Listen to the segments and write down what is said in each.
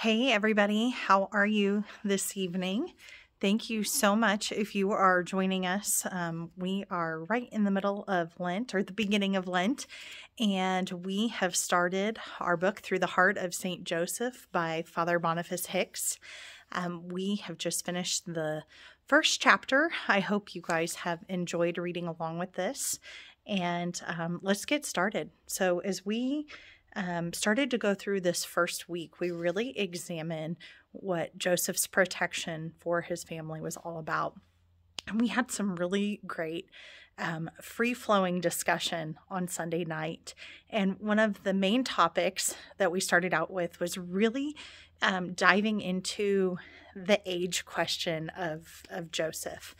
Hey, everybody, how are you this evening? Thank you so much if you are joining us. Um, we are right in the middle of Lent or the beginning of Lent, and we have started our book Through the Heart of St. Joseph by Father Boniface Hicks. Um, we have just finished the first chapter. I hope you guys have enjoyed reading along with this, and um, let's get started. So, as we um, started to go through this first week, we really examine what Joseph's protection for his family was all about. And we had some really great um, free flowing discussion on Sunday night. And one of the main topics that we started out with was really um, diving into the age question of, of Joseph.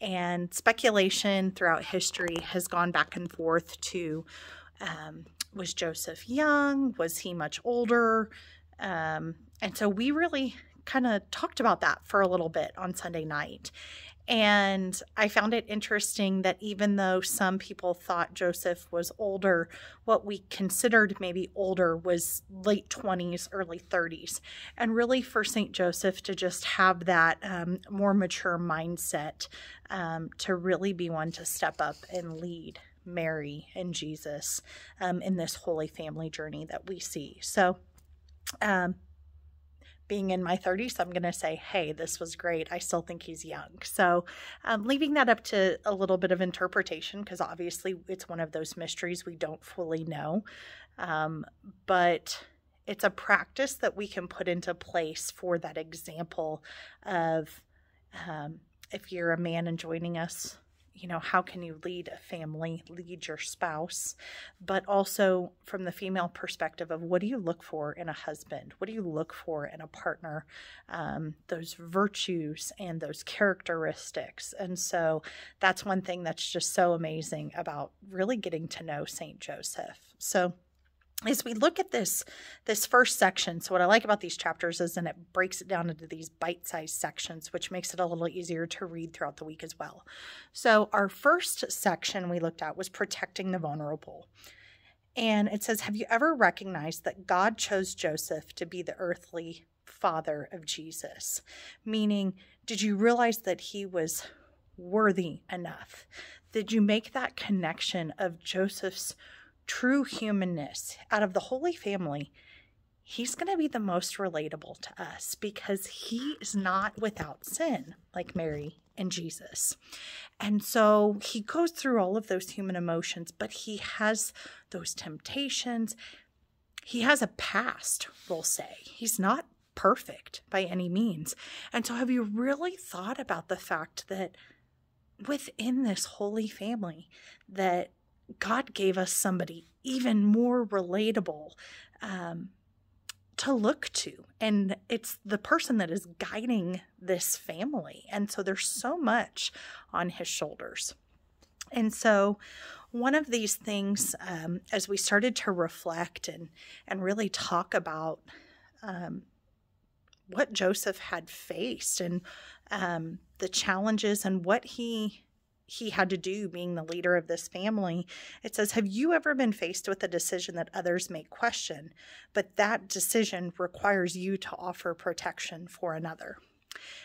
And speculation throughout history has gone back and forth to um, was Joseph young? Was he much older? Um, and so we really kind of talked about that for a little bit on Sunday night. And I found it interesting that even though some people thought Joseph was older, what we considered maybe older was late 20s, early 30s. And really, for St. Joseph to just have that um, more mature mindset um, to really be one to step up and lead Mary and Jesus um, in this Holy Family journey that we see. So, um, being in my 30s, I'm going to say, hey, this was great. I still think he's young. So, um, leaving that up to a little bit of interpretation, because obviously it's one of those mysteries we don't fully know. Um, but it's a practice that we can put into place for that example of um, if you're a man and joining us you know, how can you lead a family, lead your spouse, but also from the female perspective of what do you look for in a husband? What do you look for in a partner? Um, those virtues and those characteristics. And so that's one thing that's just so amazing about really getting to know St. Joseph. So, as we look at this this first section so what i like about these chapters is then it breaks it down into these bite-sized sections which makes it a little easier to read throughout the week as well. So our first section we looked at was protecting the vulnerable. And it says have you ever recognized that god chose joseph to be the earthly father of jesus? Meaning did you realize that he was worthy enough? Did you make that connection of joseph's true humanness out of the Holy Family, he's going to be the most relatable to us because he is not without sin like Mary and Jesus. And so he goes through all of those human emotions, but he has those temptations. He has a past, we'll say. He's not perfect by any means. And so, have you really thought about the fact that within this holy family, that God gave us somebody even more relatable um, to look to. And it's the person that is guiding this family. And so there's so much on his shoulders. And so, one of these things, um, as we started to reflect and, and really talk about um, what Joseph had faced and um, the challenges and what he he had to do being the leader of this family. It says, Have you ever been faced with a decision that others may question, but that decision requires you to offer protection for another?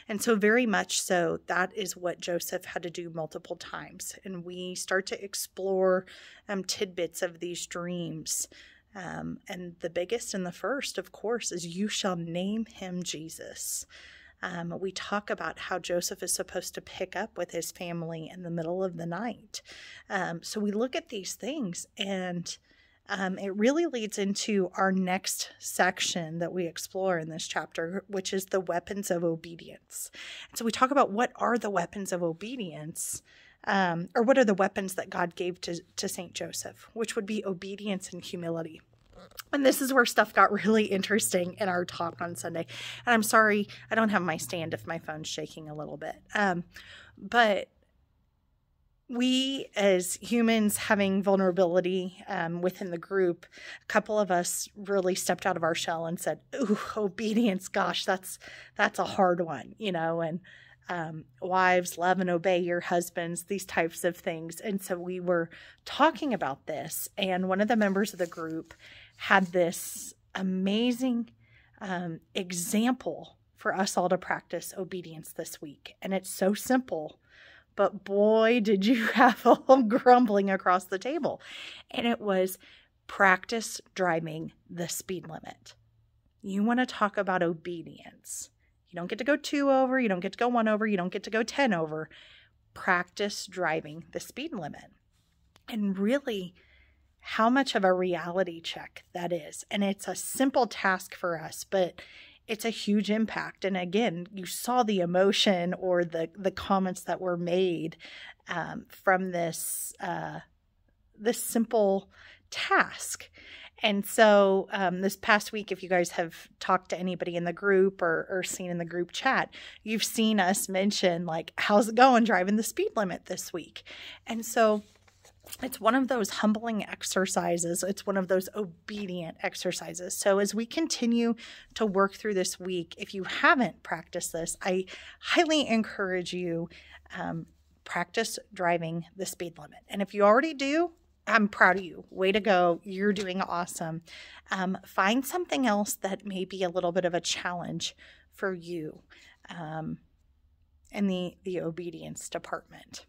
And so, very much so, that is what Joseph had to do multiple times. And we start to explore um, tidbits of these dreams. Um, and the biggest and the first, of course, is you shall name him Jesus. Um, we talk about how Joseph is supposed to pick up with his family in the middle of the night. Um, so we look at these things and um, it really leads into our next section that we explore in this chapter, which is the weapons of obedience. And so we talk about what are the weapons of obedience. Um, or what are the weapons that God gave to, to St. Joseph, which would be obedience and humility. And this is where stuff got really interesting in our talk on Sunday. And I'm sorry, I don't have my stand if my phone's shaking a little bit. Um, but we as humans having vulnerability um, within the group a couple of us really stepped out of our shell and said ooh obedience gosh that's that's a hard one you know and um, wives love and obey your husbands these types of things and so we were talking about this and one of the members of the group had this amazing um, example for us all to practice obedience this week. And it's so simple, but boy, did you have a little grumbling across the table. And it was practice driving the speed limit. You want to talk about obedience. You don't get to go two over, you don't get to go one over, you don't get to go 10 over. Practice driving the speed limit. And really, how much of a reality check that is. And it's a simple task for us, but it's a huge impact. And again, you saw the emotion or the the comments that were made um, from this uh, this simple task. And so, um, this past week, if you guys have talked to anybody in the group or, or seen in the group chat, you've seen us mention, like, how's it going driving the speed limit this week? And so, it's one of those humbling exercises. It's one of those obedient exercises. So, as we continue to work through this week, if you haven't practiced this, I highly encourage you um, practice driving the speed limit. And if you already do, I'm proud of you. Way to go. You're doing awesome. Um, find something else that may be a little bit of a challenge for you um, in the, the obedience department.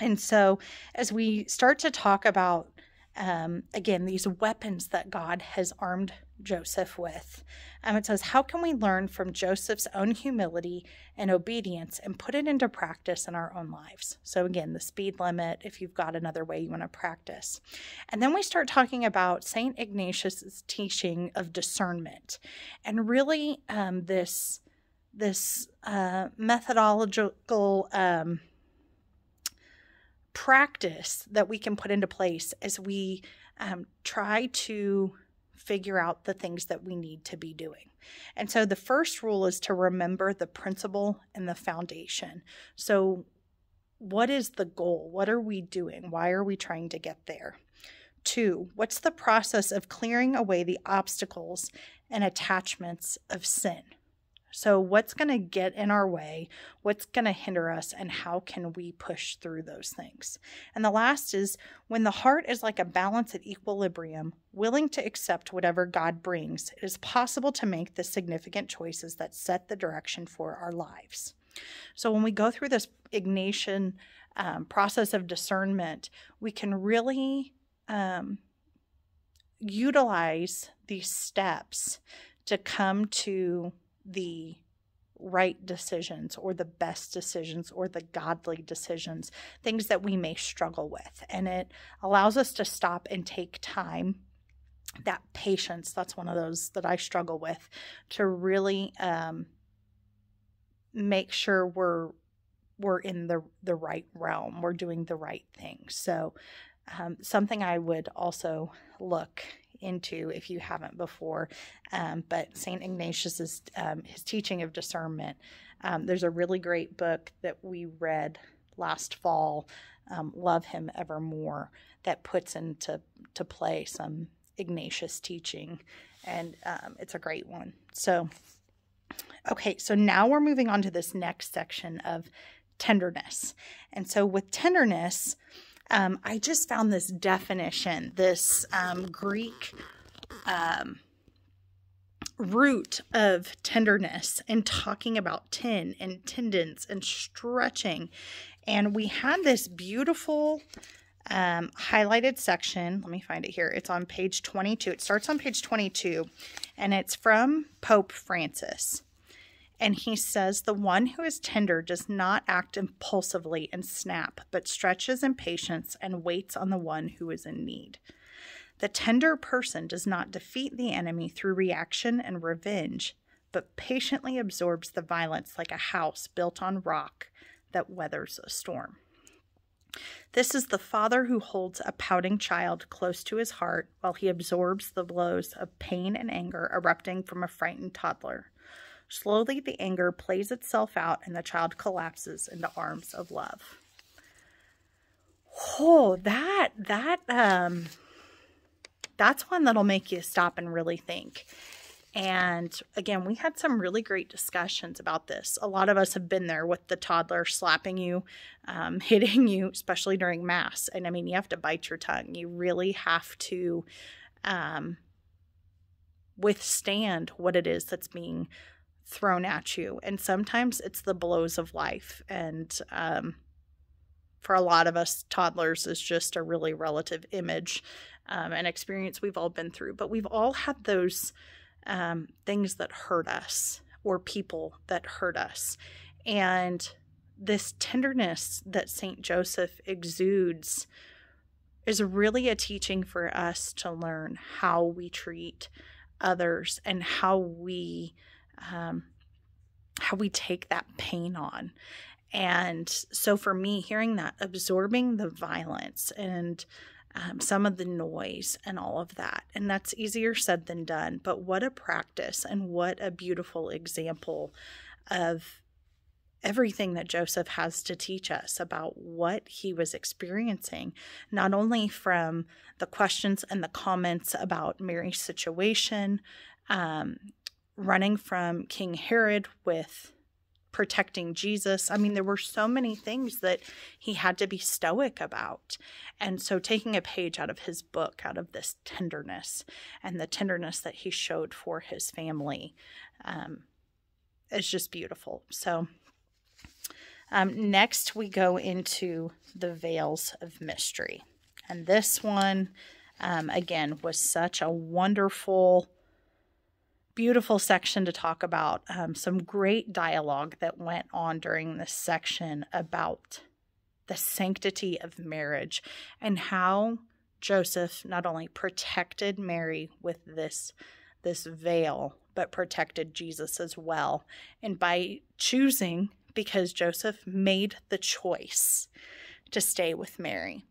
And so, as we start to talk about, um, again, these weapons that God has armed Joseph with, um, it says, How can we learn from Joseph's own humility and obedience and put it into practice in our own lives? So, again, the speed limit, if you've got another way you want to practice. And then we start talking about St. Ignatius's teaching of discernment and really um, this, this uh, methodological. Practice that we can put into place as we um, try to figure out the things that we need to be doing. And so the first rule is to remember the principle and the foundation. So, what is the goal? What are we doing? Why are we trying to get there? Two, what's the process of clearing away the obstacles and attachments of sin? So, what's going to get in our way? What's going to hinder us? And how can we push through those things? And the last is when the heart is like a balance at equilibrium, willing to accept whatever God brings, it is possible to make the significant choices that set the direction for our lives. So, when we go through this Ignatian um, process of discernment, we can really um, utilize these steps to come to the right decisions or the best decisions or the godly decisions, things that we may struggle with. And it allows us to stop and take time. That patience, that's one of those that I struggle with, to really um, make sure we're we're in the the right realm, we're doing the right thing. So, um, something I would also look into if you haven't before. Um, but St. Ignatius's um, his teaching of discernment. Um, there's a really great book that we read last fall, um, Love Him Evermore, that puts into to play some Ignatius teaching, and um, it's a great one. So, okay, so now we're moving on to this next section of tenderness. And so with tenderness, um, I just found this definition, this um, Greek um, root of tenderness, and talking about tin and tendons and stretching. And we had this beautiful um, highlighted section. Let me find it here. It's on page 22. It starts on page 22, and it's from Pope Francis. And he says, The one who is tender does not act impulsively and snap, but stretches in patience and waits on the one who is in need. The tender person does not defeat the enemy through reaction and revenge, but patiently absorbs the violence like a house built on rock that weathers a storm. This is the father who holds a pouting child close to his heart while he absorbs the blows of pain and anger erupting from a frightened toddler. Slowly, the anger plays itself out and the child collapses into arms of love. Oh, that, that, um, that's one that'll make you stop and really think. And again, we had some really great discussions about this. A lot of us have been there with the toddler slapping you, um, hitting you, especially during Mass. And I mean, you have to bite your tongue. You really have to um, withstand what it is that's being thrown at you. And sometimes it's the blows of life. And um, for a lot of us, toddlers is just a really relative image um, and experience we've all been through. But we've all had those um, things that hurt us or people that hurt us. And this tenderness that St. Joseph exudes is really a teaching for us to learn how we treat others and how we um, how we take that pain on. And so for me hearing that absorbing the violence and um, some of the noise and all of that and that's easier said than done but what a practice and what a beautiful example of everything that Joseph has to teach us about what he was experiencing, not only from the questions and the comments about Mary's situation, um, running from King Herod with protecting Jesus. I mean, there were so many things that he had to be stoic about. And so, taking a page out of his book, out of this tenderness and the tenderness that he showed for his family, um, is just beautiful. So, um, next, we go into the veils of mystery. And this one, um, again, was such a wonderful, beautiful section to talk about. Um, some great dialogue that went on during this section about the sanctity of marriage and how Joseph not only protected Mary with this this veil but protected Jesus as well and by choosing because Joseph made the choice to stay with Mary.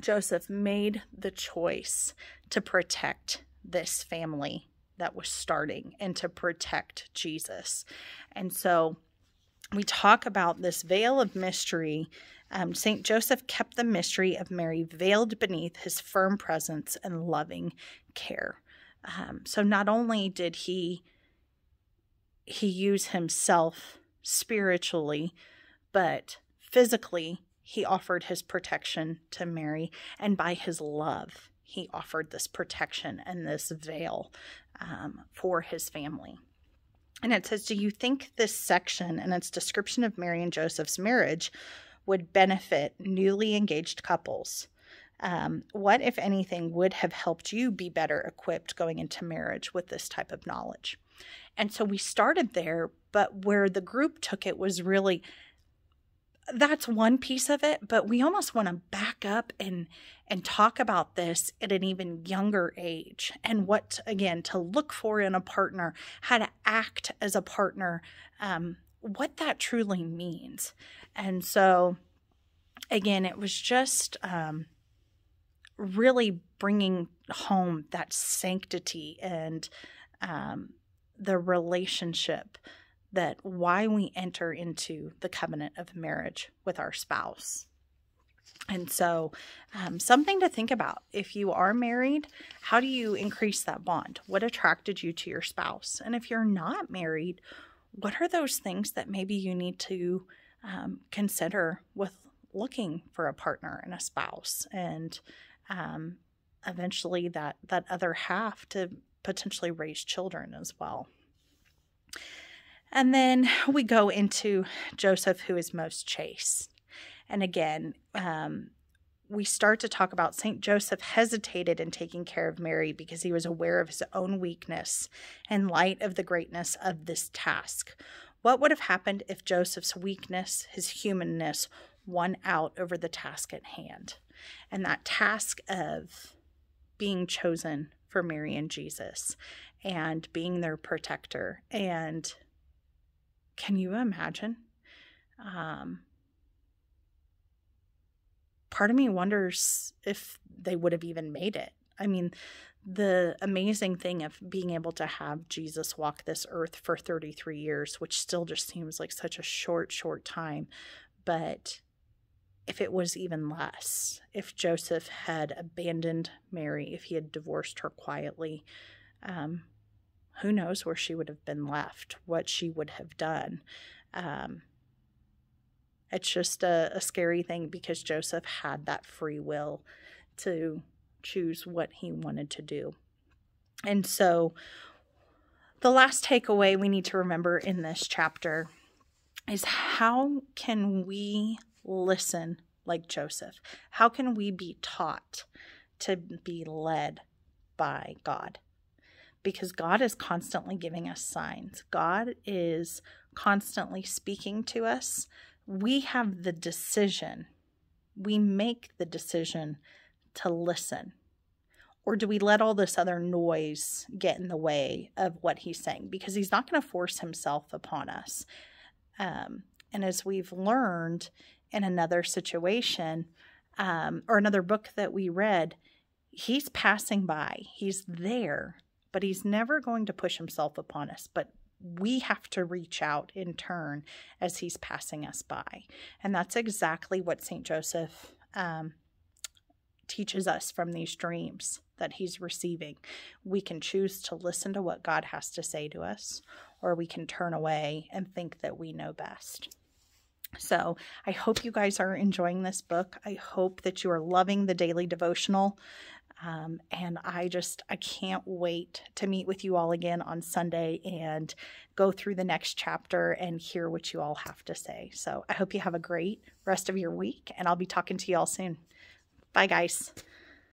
Joseph made the choice to protect this family that was starting and to protect Jesus. And so we talk about this veil of mystery. Um, St. Joseph kept the mystery of Mary veiled beneath his firm presence and loving care. Um, so not only did he he use himself spiritually, but physically, he offered his protection to Mary, and by his love, he offered this protection and this veil um, for his family. And it says, Do you think this section and its description of Mary and Joseph's marriage would benefit newly engaged couples? Um, what, if anything, would have helped you be better equipped going into marriage with this type of knowledge? And so we started there, but where the group took it was really that's one piece of it, but we almost want to back up and and talk about this at an even younger age and what again to look for in a partner, how to act as a partner, um, what that truly means. And so, again, it was just um, really bringing home that sanctity and um, the relationship that why we enter into the covenant of marriage with our spouse. And so, um, something to think about. If you are married, how do you increase that bond? What attracted you to your spouse? And if you're not married, what are those things that maybe you need to um, consider with looking for a partner and a spouse? And um, eventually, that that other half to potentially raise children as well. And then we go into Joseph, who is most chaste. And again, um, we start to talk about St. Joseph hesitated in taking care of Mary because he was aware of his own weakness in light of the greatness of this task. What would have happened if Joseph's weakness, his humanness, won out over the task at hand? And that task of being chosen for Mary and Jesus and being their protector. And can you imagine? Um, part of me wonders if they would have even made it. I mean, the amazing thing of being able to have Jesus walk this earth for 33 years, which still just seems like such a short, short time. But if it was even less, if Joseph had abandoned Mary, if he had divorced her quietly, um, who knows where she would have been left, what she would have done. Um, it's just a, a scary thing because Joseph had that free will to choose what he wanted to do. And so, the last takeaway we need to remember in this chapter is how can we listen like Joseph? How can we be taught to be led by God? Because God is constantly giving us signs, God is constantly speaking to us. We have the decision, we make the decision to listen or do we let all this other noise get in the way of what he's saying? Because he's not going to force himself upon us. Um, and as we've learned in another situation um, or another book that we read, he's passing by, he's there, but he's never going to push himself upon us. But we have to reach out in turn as he's passing us by. And that's exactly what St. Joseph um, teaches us from these dreams that he's receiving. We can choose to listen to what God has to say to us, or we can turn away and think that we know best. So, I hope you guys are enjoying this book. I hope that you are loving the daily devotional. Um, and I just, I can't wait to meet with you all again on Sunday and go through the next chapter and hear what you all have to say. So I hope you have a great rest of your week, and I'll be talking to you all soon. Bye, guys.